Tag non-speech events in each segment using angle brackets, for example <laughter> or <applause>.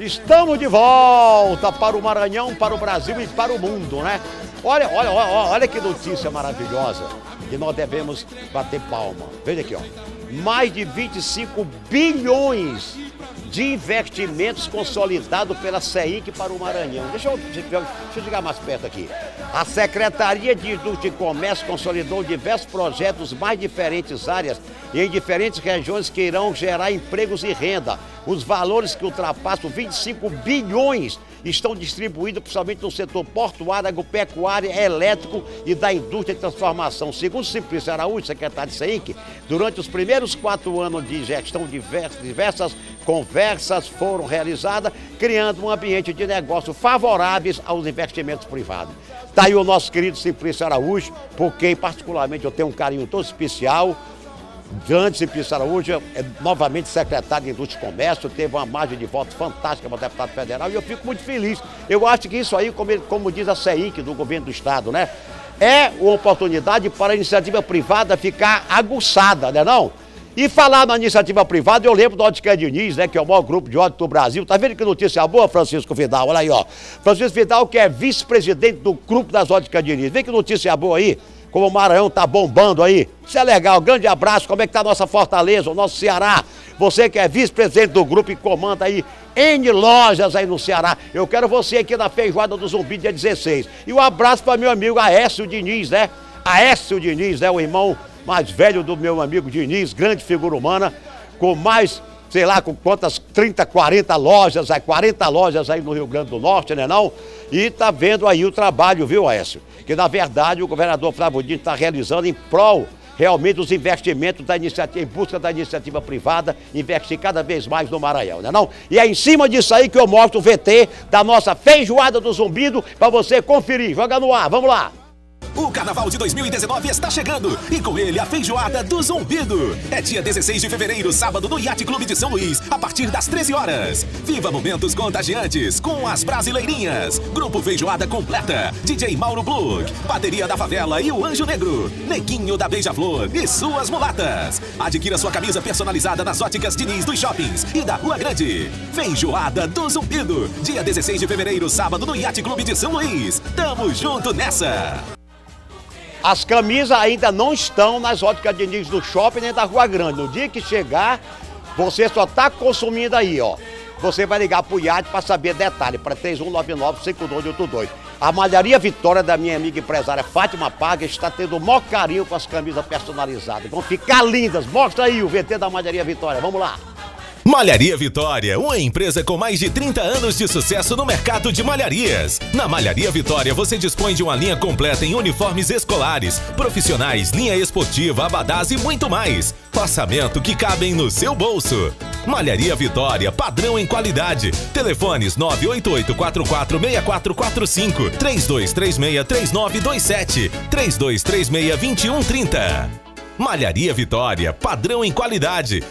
Estamos de volta para o Maranhão, para o Brasil e para o mundo, né? Olha, olha, olha, olha que notícia maravilhosa que nós devemos bater palma. Veja aqui, ó. Mais de 25 bilhões de investimentos consolidados pela CEIC para o Maranhão. Deixa eu, deixa eu chegar mais perto aqui. A Secretaria de Indústria e Comércio consolidou diversos projetos mais diferentes áreas e em diferentes regiões que irão gerar empregos e renda. Os valores que ultrapassam 25 bilhões estão distribuídos principalmente no setor portuário, agropecuário, elétrico e da indústria de transformação. Segundo Simplício Araújo, secretário de SEIC, durante os primeiros quatro anos de gestão, diversas, diversas conversas foram realizadas, criando um ambiente de negócio favoráveis aos investimentos privados. Está aí o nosso querido Simplício Araújo, por quem particularmente eu tenho um carinho todo especial, Grande Simplício Araújo é novamente secretário de Indústria e Comércio, teve uma margem de votos fantástica para deputado federal e eu fico muito feliz. Eu acho que isso aí, como, como diz a CEIC do governo do Estado, né? É uma oportunidade para a iniciativa privada ficar aguçada, né não? E falar na iniciativa privada, eu lembro do Ótica Diniz, né, que é o maior grupo de ódio do Brasil. Tá vendo que notícia boa, Francisco Vidal? Olha aí, ó. Francisco Vidal, que é vice-presidente do grupo das Óticas Diniz. Vê que notícia boa aí como o Maranhão tá bombando aí. Isso é legal, grande abraço, como é que tá a nossa Fortaleza, o nosso Ceará. Você que é vice-presidente do grupo e comanda aí N lojas aí no Ceará. Eu quero você aqui na Feijoada do Zumbi, dia 16. E um abraço para meu amigo Aécio Diniz, né? Aécio Diniz, né? O irmão mais velho do meu amigo Diniz, grande figura humana, com mais sei lá com quantas 30, 40 lojas, 40 lojas aí no Rio Grande do Norte, né não? E tá vendo aí o trabalho, viu, Aécio? Que na verdade o governador Flávio Dino está realizando em prol realmente dos investimentos da iniciativa, em busca da iniciativa privada, investir cada vez mais no Maranhão, né não? E é em cima disso aí que eu mostro o VT da nossa feijoada do zumbido para você conferir. Joga no ar, vamos lá! O Carnaval de 2019 está chegando e com ele a feijoada do Zumbido. É dia 16 de fevereiro, sábado, no Yacht Clube de São Luís, a partir das 13 horas. Viva momentos contagiantes com as brasileirinhas. Grupo Feijoada completa. DJ Mauro Bluk, Bateria da Favela e o Anjo Negro. Neguinho da Beija-Flor e suas mulatas. Adquira sua camisa personalizada nas óticas Diniz dos shoppings e da Rua Grande. Feijoada do Zumbido. Dia 16 de fevereiro, sábado, no Yacht Clube de São Luís. Tamo junto nessa! As camisas ainda não estão nas óticas de Diniz do shopping nem da Rua Grande. No dia que chegar, você só está consumindo aí, ó. Você vai ligar pro IAD para saber detalhe, para 3199-5282. A Malharia Vitória da minha amiga empresária Fátima Paga está tendo o maior carinho com as camisas personalizadas. Vão ficar lindas. Mostra aí o VT da Malharia Vitória. Vamos lá. Malharia Vitória, uma empresa com mais de 30 anos de sucesso no mercado de malharias. Na Malharia Vitória você dispõe de uma linha completa em uniformes escolares, profissionais, linha esportiva, abadás e muito mais. Orçamento que cabem no seu bolso. Malharia Vitória, padrão em qualidade. Telefones 988-446445, 3236-3927, 3236-2130. Malharia Vitória, padrão em qualidade.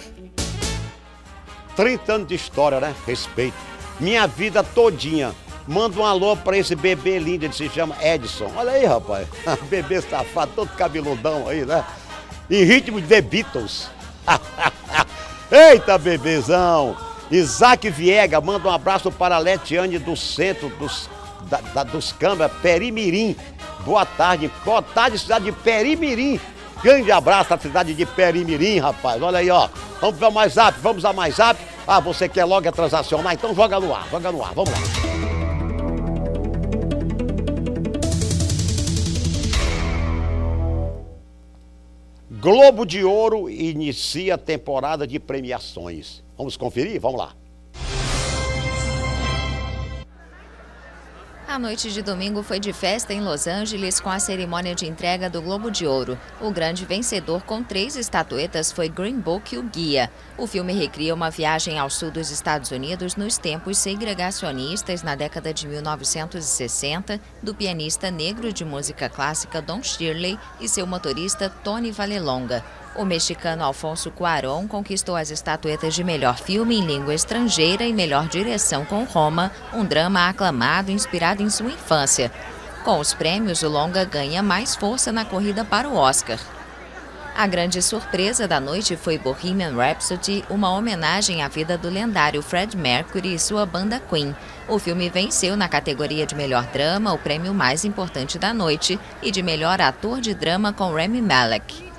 30 anos de história, né? Respeito. Minha vida todinha. Manda um alô pra esse bebê lindo, ele se chama Edson. Olha aí, rapaz. <laughs> bebê safado, todo cabeludão aí, né? Em ritmo de The Beatles. <laughs> Eita, bebezão. Isaac Viega, manda um abraço para a Letiane do centro dos, da, da, dos Câmara, Perimirim. Boa tarde. Boa tarde, cidade de Perimirim. Grande abraço à cidade de Perimirim, rapaz. Olha aí, ó. Vamos para mais zap, vamos a mais zap. Ah, você quer logo é transacionar? Então joga no ar, joga no ar. Vamos lá. Globo de Ouro inicia a temporada de premiações. Vamos conferir? Vamos lá. A noite de domingo foi de festa em Los Angeles com a cerimônia de entrega do Globo de Ouro. O grande vencedor com três estatuetas foi Green Book e o Guia. O filme recria uma viagem ao sul dos Estados Unidos nos tempos segregacionistas na década de 1960 do pianista negro de música clássica Don Shirley e seu motorista Tony Valelonga. O mexicano Alfonso Cuarón conquistou as estatuetas de melhor filme em língua estrangeira e melhor direção com Roma, um drama aclamado inspirado em sua infância. Com os prêmios, o longa ganha mais força na corrida para o Oscar. A grande surpresa da noite foi Bohemian Rhapsody, uma homenagem à vida do lendário Fred Mercury e sua banda Queen. O filme venceu na categoria de melhor drama o prêmio mais importante da noite e de melhor ator de drama com Rami Malek.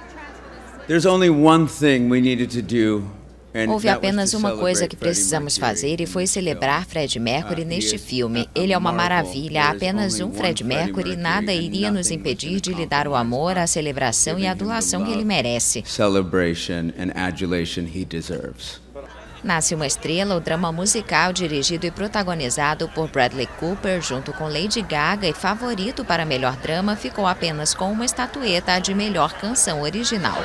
Houve apenas uma coisa que precisamos fazer e foi celebrar Fred Mercury neste filme. Ele é uma maravilha, apenas um Fred Mercury, nada iria nos impedir de lhe dar o amor, a celebração e a adulação que ele merece. Nasce uma Estrela, o drama musical dirigido e protagonizado por Bradley Cooper, junto com Lady Gaga e favorito para melhor drama, ficou apenas com uma estatueta de melhor canção original.